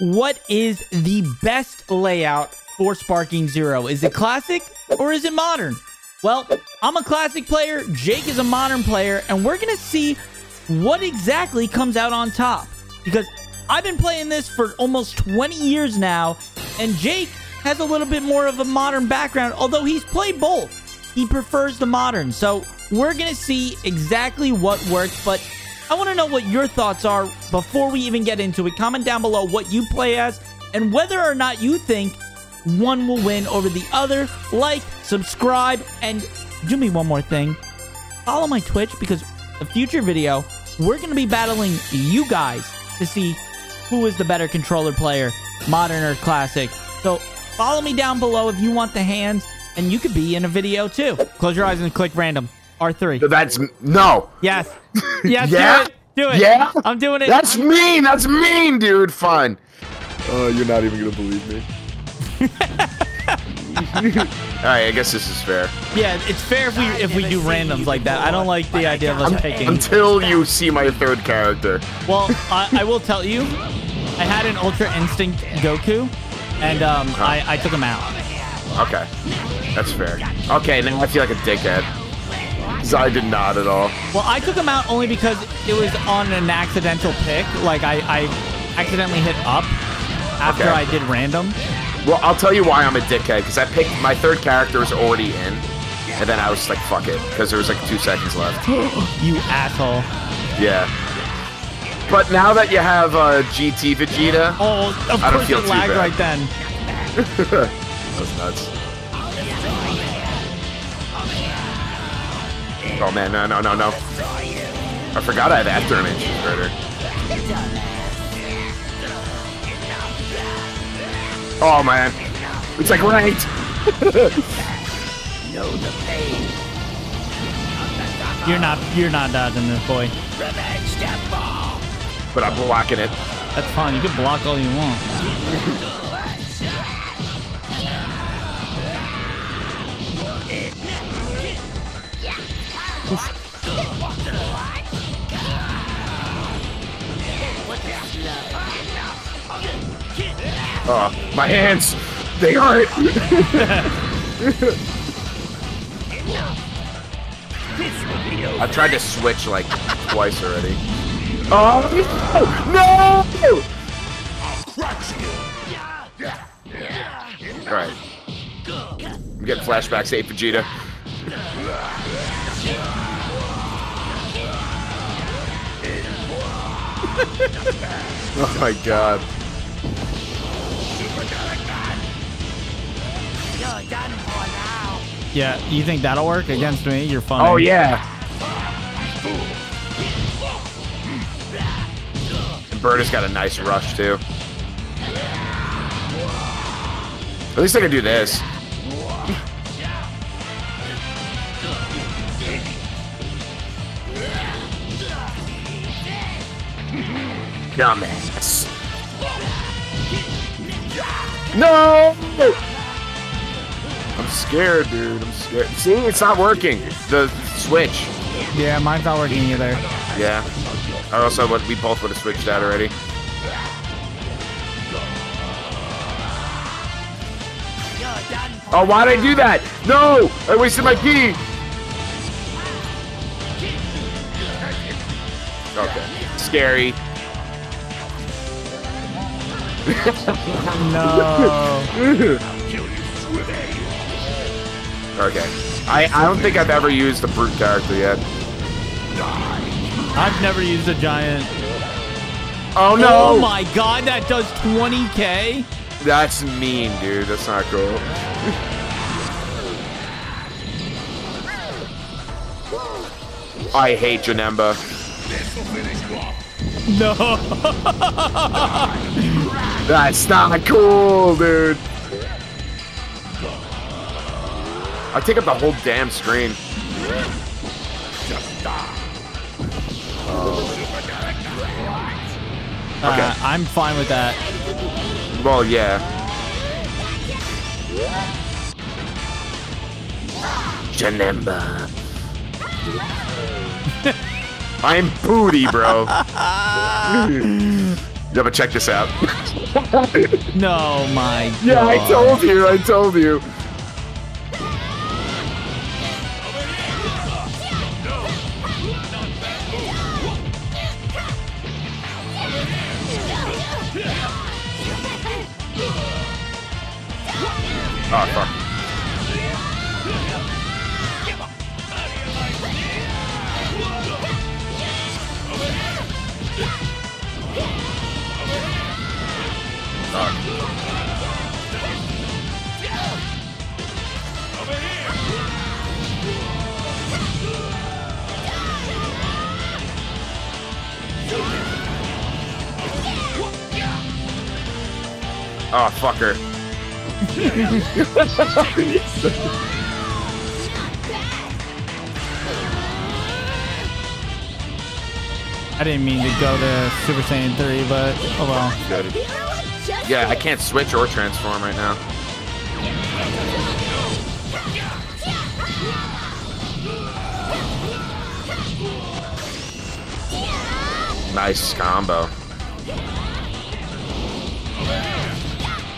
what is the best layout for Sparking Zero? Is it classic or is it modern? Well, I'm a classic player, Jake is a modern player, and we're going to see what exactly comes out on top. Because I've been playing this for almost 20 years now, and Jake has a little bit more of a modern background, although he's played both. He prefers the modern. So we're going to see exactly what works, but I want to know what your thoughts are before we even get into it. Comment down below what you play as and whether or not you think one will win over the other. Like, subscribe, and do me one more thing. Follow my Twitch because the future video, we're going to be battling you guys to see who is the better controller player, modern or classic. So follow me down below if you want the hands, and you could be in a video too. Close your eyes and click random. R3. That's no. Yes. Yes, Yeah? do it. Do it. Yeah? I'm doing it. That's mean. That's mean, dude. Fine. Oh, you're not even gonna believe me. All right, I guess this is fair. yeah, it's fair if we if we do randoms like that. I don't like the idea of us picking. Until you see my third character. Well, I, I will tell you, I had an Ultra Instinct Goku, and um, I, I took him out. Okay, that's fair. Okay, now I feel like a dickhead. I did not at all. Well, I took him out only because it was on an accidental pick. Like, I, I accidentally hit up after Okay. I did random. Well, I'll tell you why I'm a dickhead. Because I picked my third character was already in, and then I was like, "Fuck it," because there was like two seconds left. You asshole. Yeah. But now that you have uh, GT Vegeta, Oh, of I don't course feel it too lagged bad. right then. that was nuts. Oh man, no, no, no, no. I forgot I have after afterimage converter. Oh man, it's like right. You're not you're not dodging this boy. But I'm blocking it. That's fine. You can block all you want. Oh, my hands, they hurt. I tried to switch like twice already. Oh no! All right. I'm getting flashbacks. Hey, Vegeta. oh my god. Yeah, you think that'll work against me? You're funny. Oh yeah. And Bird has got a nice rush too. At least I can do this. Dumbass. No! I'm scared, dude. I'm scared. See, it's not working. The switch. Yeah, mine's not working either. Yeah. I also would we both would have switched out already. Oh, why'd I do that? No! I wasted my key! Okay. Scary. No. Okay. I, I don't think I've ever used the brute character yet. I've never used a giant. Oh no! Oh my god, that does 20k? That's mean, dude. That's not cool. I hate Janemba. No. That's not cool, dude. I take up the whole damn screen. Uh, I'm fine with that. Well, yeah. Janemba. I'm booty, bro. Yeah, but check this out. No, my yeah, God. I told you. I told you. Oh fuck. Oh, fucker. I didn't mean to go to Super Saiyan 3, but oh well. Good. Yeah, I can't switch or transform right now. Nice combo.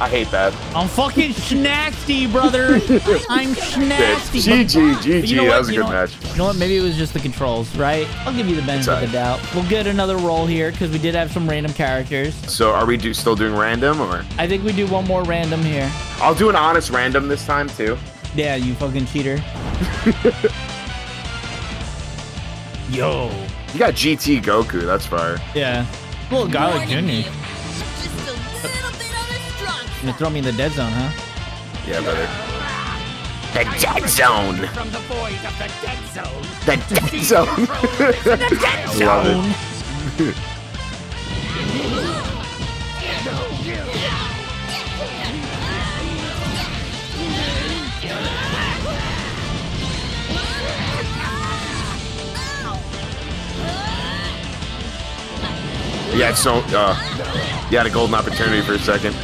I hate that. I'm fucking schnasty, brother. I'm schnasty. GG, GG. you know that was a good know- match. You know what? Maybe it was just the controls, right? I'll give you the benefit of the doubt. We'll get another roll here because we did have some random characters. So are we do, still doing random or? I think we do one more random here. I'll do an honest random this time too. Yeah, you fucking cheater. Yo. You got GT Goku, that's fire. Yeah. Little Garlic Jr. the strong You gonna throw me in the dead zone, huh? Yeah, brother. The dead zone. From the void of the dead zone. The dead zone. Love it. Yeah, it's so uh, you had a golden opportunity for a second.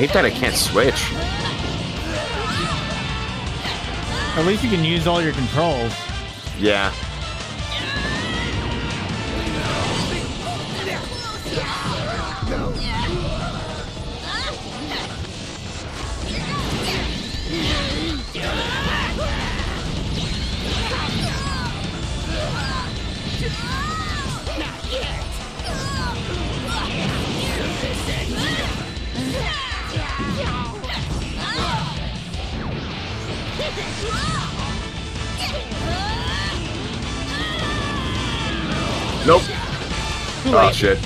Hate that I can't switch. At least you can use all your controls. Yeah. Oh shit.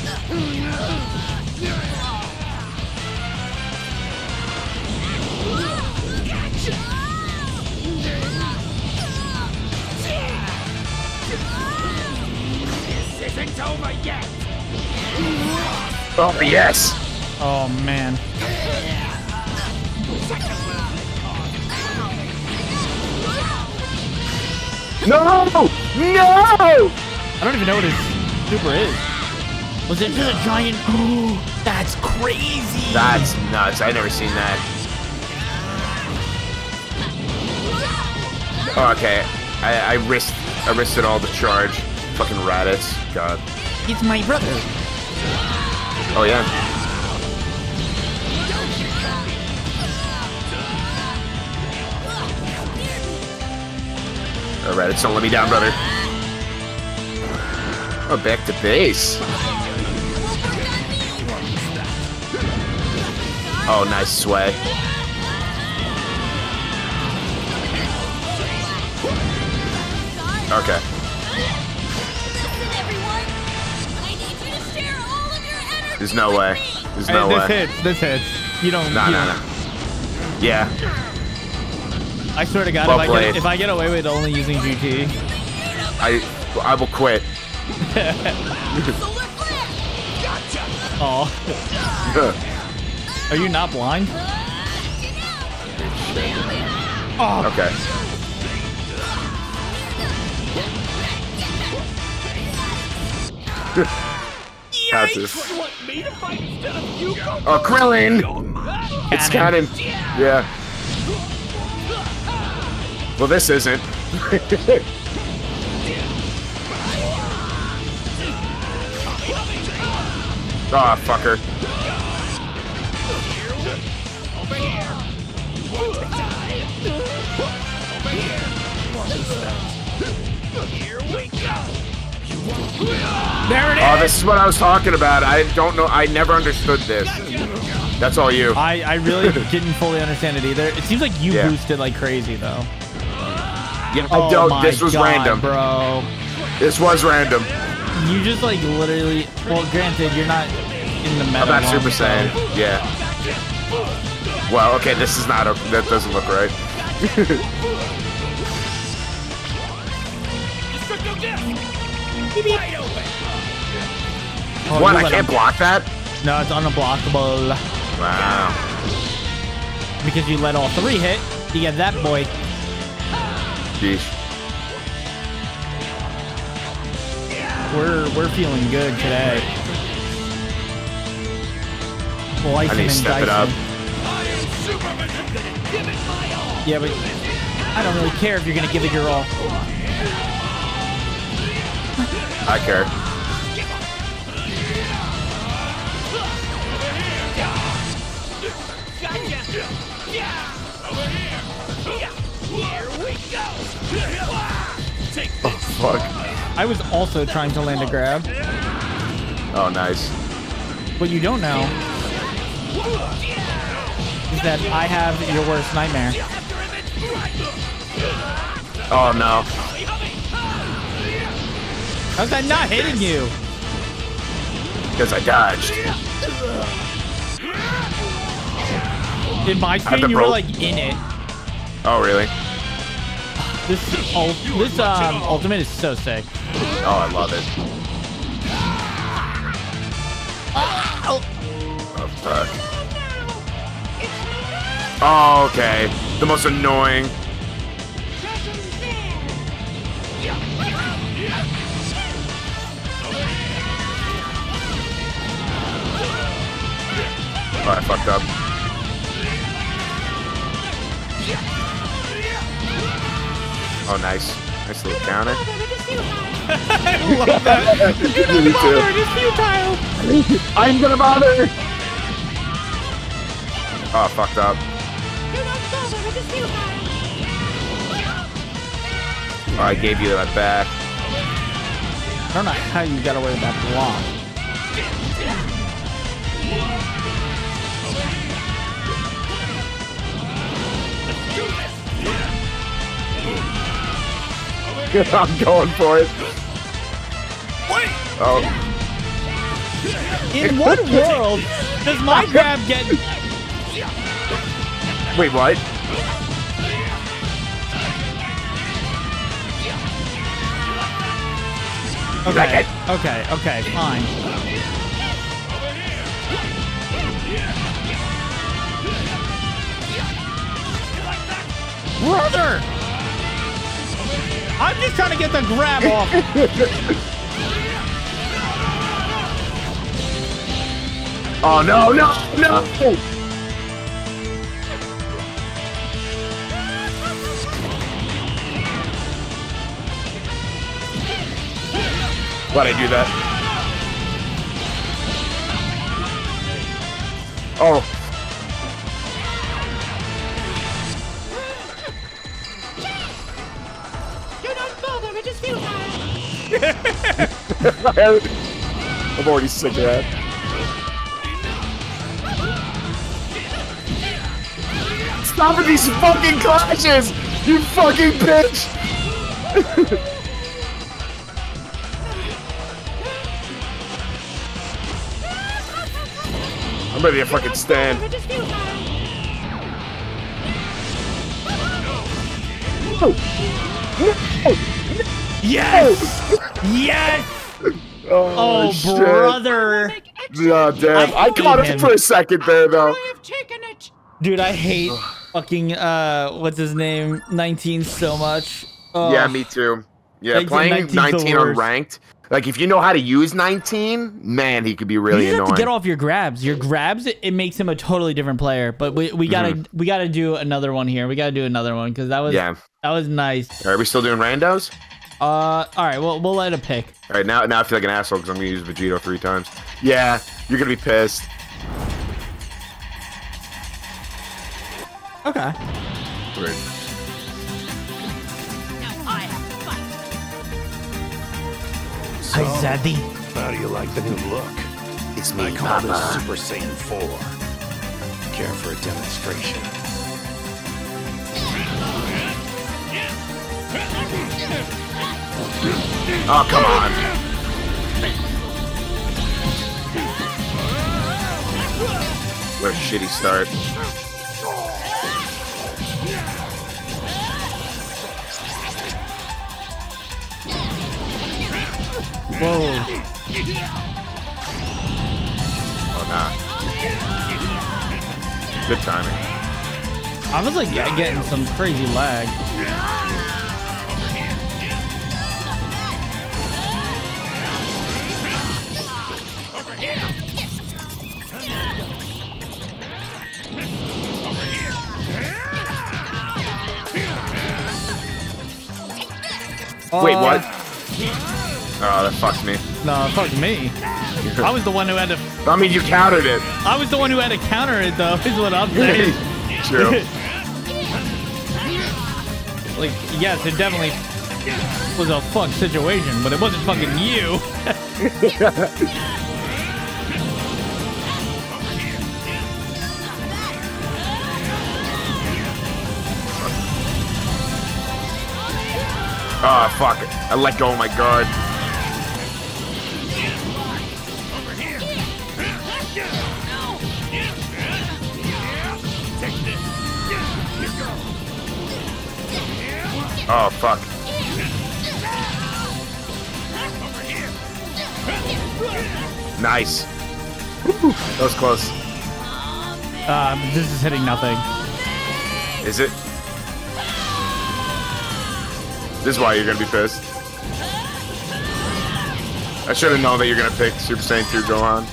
This isn't over yet. Oh yes. Oh man. No! No! I don't even know what his super is. Was it just a giant? Oh, that's crazy. That's nuts. I've never seen that. Oh, okay. I, I risked I risked it all to charge. Fucking Raditz. God. It's my brother. Oh yeah. All right, don't let me down, brother. Oh, back to base. Oh, nice sway. Okay. Listen, everyone. I need you to share all of your energy There's no way. There's Hey, no this way. hits. This hits. You don't. No, you no, no. Yeah. I swear to God, Well if I get if I get away with only using GT, I I will quit. Oh, are you not blind? Oh, okay. That's this. Me to fight instead of you? Oh, Krillin! It's Cannon. Yeah. Well, this isn't. Ah, fucker. Here we go. there it oh, is. Oh, this is what I was talking about. I don't know. I never understood this. That's all you. I I really didn't fully understand it either. It seems like you Yeah. boosted like crazy though. Yeah, I oh don't. my This was God, random. bro. This was random. You just like literally. Well, granted, you're not in the meta. I'm not long, Super so- Saiyan. Yeah. Well, okay, this is not a. That doesn't look right. Wide open. Oh, what? I can't him- block that? No, it's unblockable Wow. because you let all three hit. You get that boy. Jeez. We're we're feeling good today. Slicing I need to step it up. I am Superman. I'm gonna give it my all. Yeah, but I don't really care if you're gonna give it your all. Go. Take this. Oh, fuck. I was also trying to land a grab. Oh, nice. What you don't know is that I have your worst nightmare. Oh no. How's that not hitting you? Because I dodged. In my have screen, you were like in it. Oh really? This ul- this um ultimate is so sick. Oh, I love it. Oh fuck. Oh, okay. The most annoying. Oh, I fucked up. Oh, nice. Nice little counter. I love that. Me too. It's futile. I'm gonna bother. Oh, fucked up. Oh, I gave you that back. I don't know how you got away with that block. I'm going for it. Oh, In what world does my grab get? wait, what? Okay, okay, okay, fine. Brother! I'm just trying to get the grab off. Oh no, no, no! Why'd I do that? Oh. I'm already sick of that. Stop with these fucking clashes! You fucking bitch! I'm ready to fucking stand. Oh. Yes! Yes! Oh, shit. brother. Oh, damn. I I, caught hate him him. for a second there, though. I've taken it. Dude, I hate fucking, uh, what's his name? 19 so much. Oh, Yeah, me too. Yeah, 19 playing 19 on ranked. Like, if you know how to use 19, man, he could be really you just have to get off your grabs. Your grabs, it, it makes him a totally different player. But we, we gotta we gotta do another one here. We gotta do another one because that was Yeah. that was nice. Are we still doing randos? Uh, all right, well we'll let it pick. All right, now now I feel like an asshole because I'm gonna use Vegito three times. Yeah, you're gonna be pissed. Okay. Right. Now I have to. Hi, Zaddy. How do you like the new look? It's I me, call this Super Saiyan 4. Care for a demonstration? Oh, come on. What a shitty start. Whoa. Oh, nah. Good timing. I was like yeah, getting some crazy lag. Wait, what? Oh, that fucks me. No, fuck me. I was the one who had to. I mean, you countered it. I was the one who had to counter it, though. Is what I'm saying. True. like, yes, it definitely was a fuck situation, but it wasn't fucking you. Oh, fuck. I let go of my guard. Oh, fuck. Nice. That was close. Um, this is hitting nothing. Is it? This is why you're gonna be pissed. I should have known that you're gonna pick Super Saiyan 2 Gohan.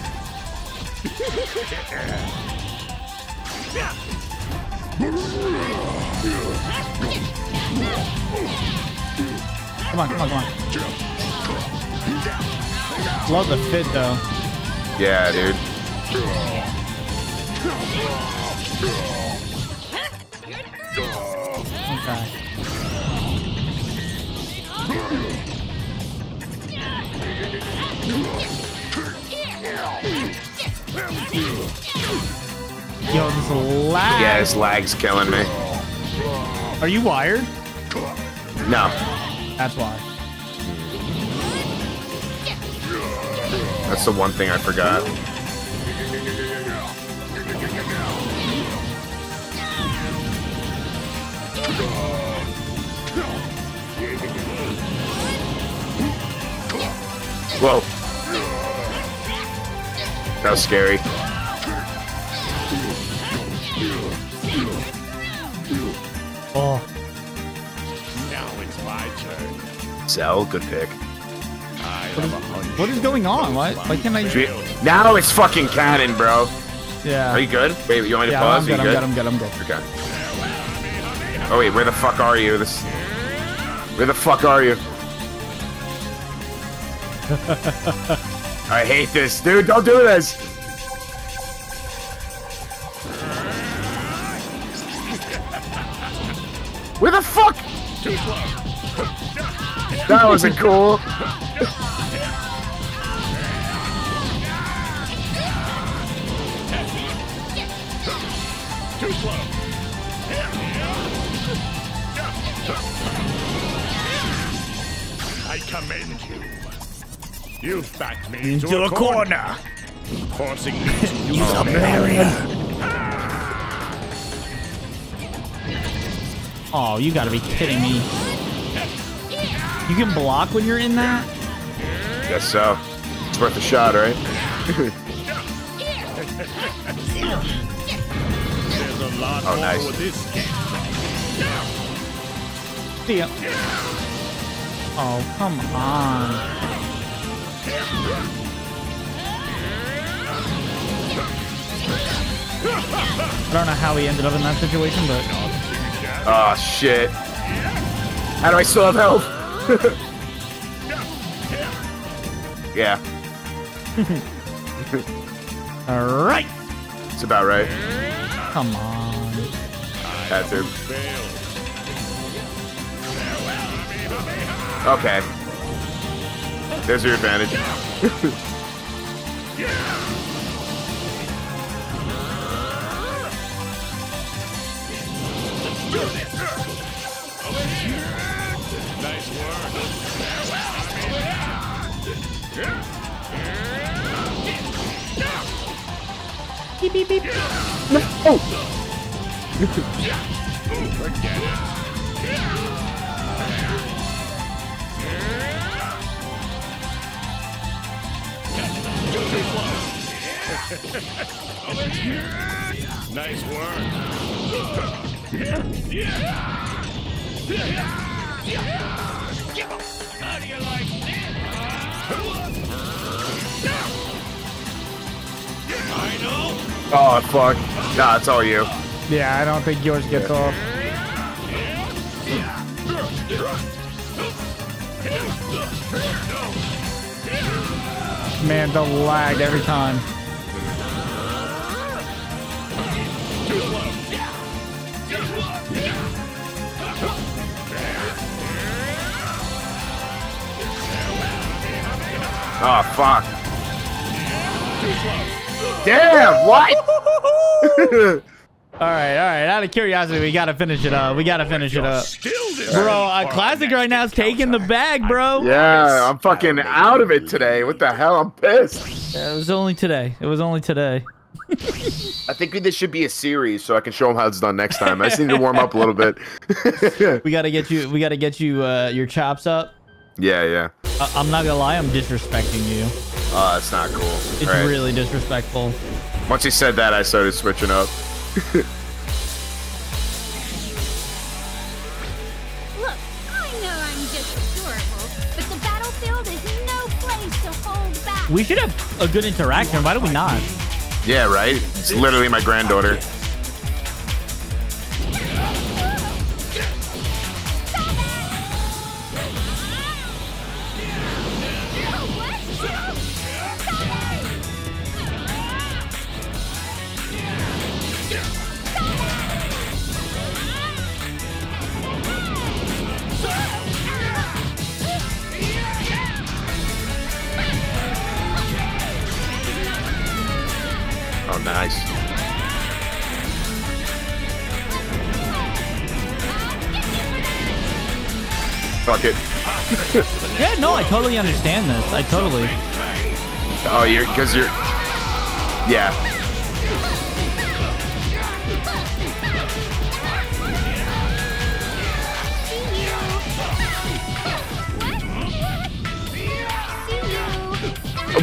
Come on, come on, come on. Love the fit, though. Yeah, dude. Okay. Yo, this lag. Yeah, this lag's killing me. Are you wired? No. That's why. That's the one thing I forgot. Whoa. That was scary. Oh, Now it's my turn. Cell, good pick. I what, is, what is going on? Why, why can't I? Now it's fucking canon, bro. Yeah. Are you good? Wait, you want me to yeah, pause? I'm good, Are I'm good, I'm good, I'm good. Okay. Oh wait, where the fuck are you? This. Where the fuck are you? I hate this, dude. Don't do this. Where the fuck? That wasn't cool. Too slow. I commend. You've backed me into, a, corner. Forcing me to use a barrier. Oh, you gotta be kidding me. You can block when you're in that? Guess so. It's worth a shot, right? There's a lot Oh, more nice. with this game. See ya. Oh, come on. I don't know how he ended up in that situation, but Oh shit. How do I still have health? yeah, all right. it's about right. Come on. To. Fail. Okay. There's your advantage. Nice work. Beep, beep, beep. Nice oh. How do you like I know. Oh fuck. Nah, it's all you. Yeah, I don't think yours gets off. Man, the lag every time. Oh fuck. Damn, what? All right, all right. Out of curiosity, we gotta finish it up. We gotta finish it up, bro. A classic right now is taking the bag, bro. yeah, I'm fucking out of it today. What the hell? I'm pissed. It was only today. It was only today. I think this should be a series so I can show them how it's done next time. I just need to warm up a little bit. We gotta get you. We gotta get you uh, your chops up. yeah, yeah. I- I'm not gonna lie. I'm disrespecting you. Oh, that's not cool. It's All right. really disrespectful. Once he said that, I started switching up. Look, I know I'm just adorable, but the battlefield is no place to hold back. We should have a good interaction. Why do we not? Yeah, right? It's literally my granddaughter. Nice. Fuck it. Yeah, no, I totally understand this. I totally. Oh, you're because you're. Yeah.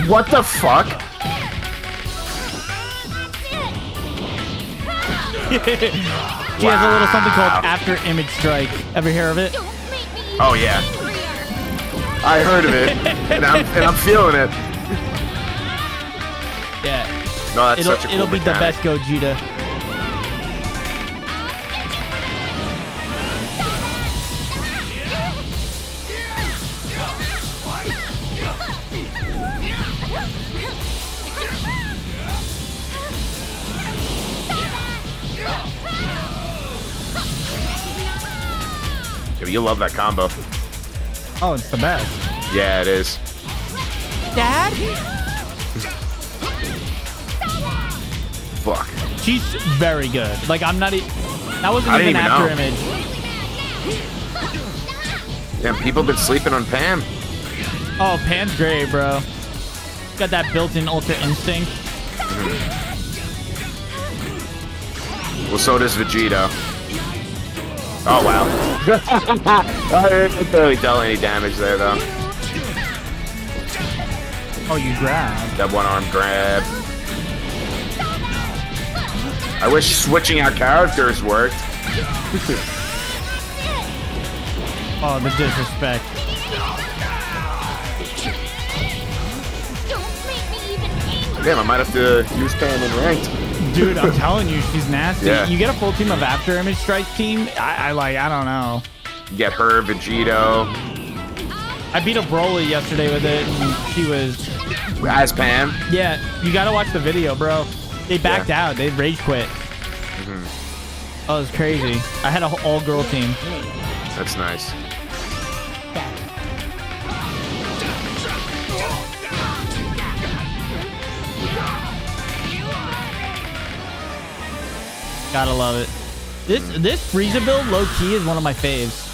What the fuck? She has a little something called After Image Strike. Ever hear of it? Don't make me even Oh, yeah. I heard of it, and I'm and I'm feeling it. Yeah. No, that's It'll such a cool it'll be the best Gogeta. Yeah, You love that combo. Oh, it's the best. Yeah, it is. Dad? Fuck. She's very good. Like I'm not. E that wasn't I even even After know. Image. Damn, people been sleeping on Pan. Oh, Pan's great, bro. Got that built-in Ultra Instinct. Well, so does Vegeta. Oh wow. I didn't really dealt any damage there though. Oh, you grabbed. That one arm grab. I wish switching out characters worked. Oh, the disrespect. Don't make me even angry. Damn, I might have to use Pan in ranked. Dude, I'm telling you, she's nasty. Yeah. You get a full team of After Image Strike team. I, I like. I don't know. You get her, Vegito, I beat a Broly yesterday with it, and she was. as Pan. Yeah, you gotta watch the video, bro. They backed Yeah. out. They rage quit. Mm-hmm. Oh, it was crazy. I had an all-girl team. That's nice. Gotta love it. This this Frieza build, low key, is one of my faves.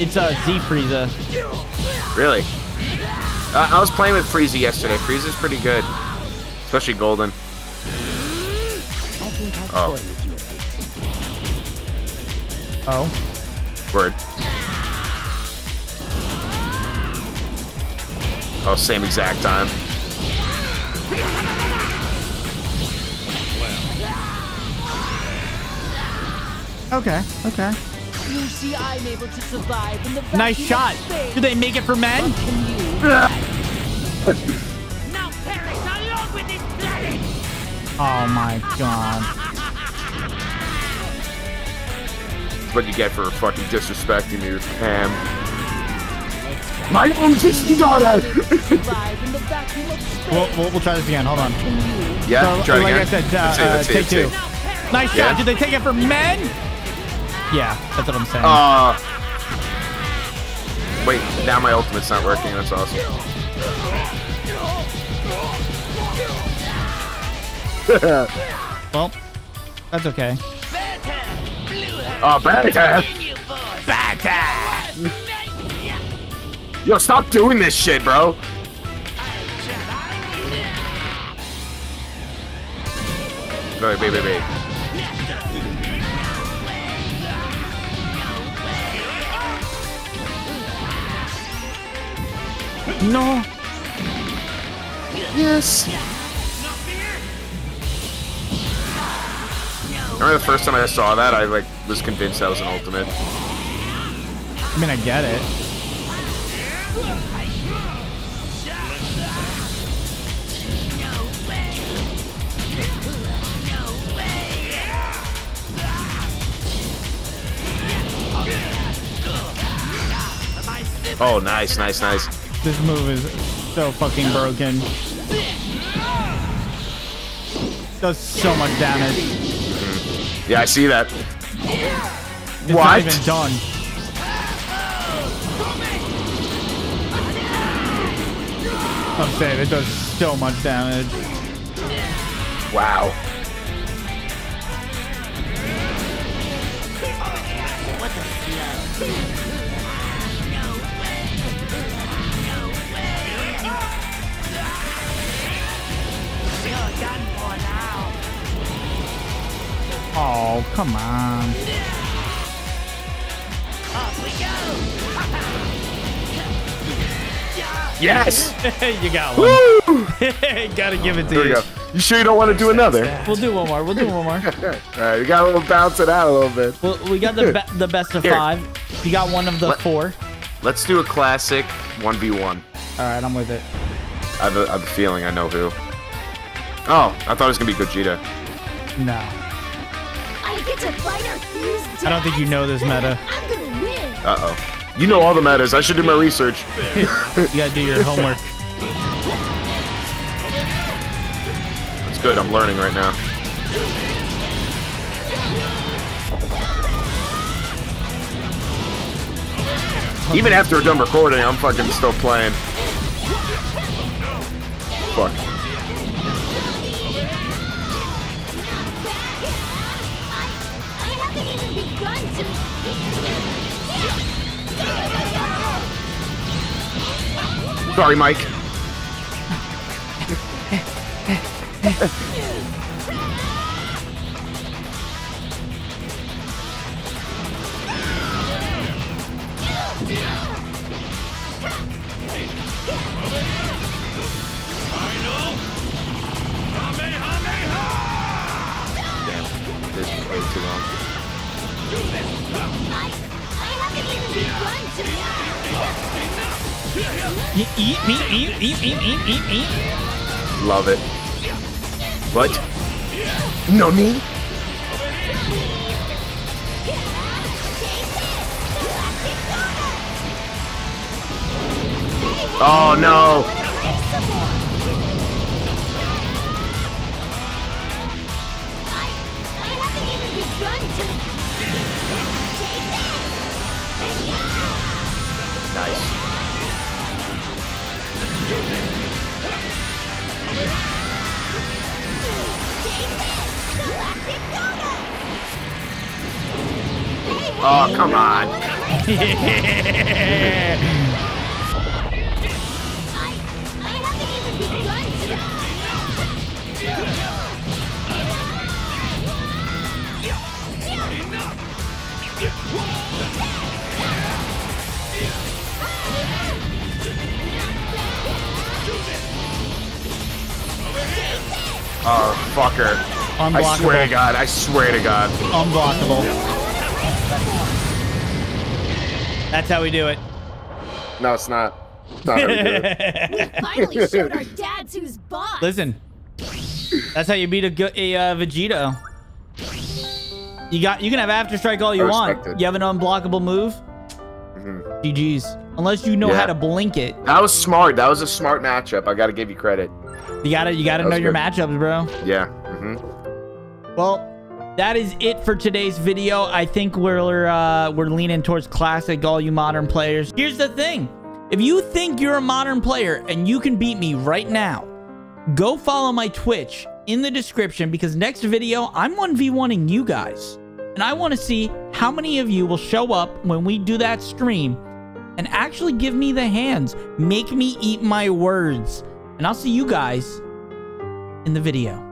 It's a Z Frieza. Really? Uh, I was playing with Frieza yesterday. Frieza's pretty good. Especially Golden. Oh, Oh, word. Oh, same exact time. In the Nice shot. of space. Do they make it for men? Now perish along with this planet! Oh my god. That's what you get for fucking disrespecting me, Pan. My own sister daughter! Survive in the vacuum of space. We'll, we'll, we'll try this again. Hold on. Yeah, So, try like again. I said, uh, Let's see, uh, let's see, take let's two. see. Nice Yeah. shot. Did they take it for men? Yeah, that's what I'm saying. Uh, wait, now my ultimate's not working. That's awesome. well, that's okay. Oh, bad Yo, stop doing this shit, bro. Wait, wait, wait, wait. No. Yes. Remember the first time I saw that, I like was convinced that was an ultimate. I mean, I get it. Oh, nice, nice, nice. This move is so fucking broken. Does so much damage. Yeah, I see that. It's What? not even done. I'm saying it does so much damage. Wow. Oh, come on. Off we go. Yes. you got one. Gotta give it to Here we you. go. You sure you don't want to do another? We'll do one more. We'll do one more. All right, we got a little bounce it out a little bit. Well, we got the be- the best of Here. five. You got one of the Let- four. Let's do a classic 1v1. All right, I'm with it. I have, a, I have a feeling I know who. Oh, I thought it was gonna be Gogeta. No, I get to fight her fuse I don't think you know this meta. I'm gonna win. Uh oh. You know all the matters. I should do my research. You gotta do your homework. It's good. I'm learning right now. Even after we're done recording, I'm fucking still playing. Fuck. Sorry, Mike. Eat me, eat, eat, eat, eat, eat, eat. Love it. What? No me? Oh no! Nice. Oh, come on. Oh, fucker. I swear Unblockable. to God. I swear to God. Unblockable. That's how we do it. No, it's not. It's not we finally showed our dads who's boss. Listen, that's how you beat a, go- a uh, Vegito. You got. You can have after strike all you want. it. You have an unblockable move. Mm-hmm. GG's. Unless you know Yeah. how to blink it. That was smart. That was a smart matchup. I got to give you credit. You gotta. You gotta That know your good. matchups, bro. Yeah. hmm Well, that is it for today's video. I think we're uh, we're leaning towards classic, all you modern players. Here's the thing: if you think you're a modern player and you can beat me right now, go follow my Twitch in the description because next video I'm 1v1ing you guys, and I want to see how many of you will show up when we do that stream and actually give me the hands, make me eat my words, and I'll see you guys in the video.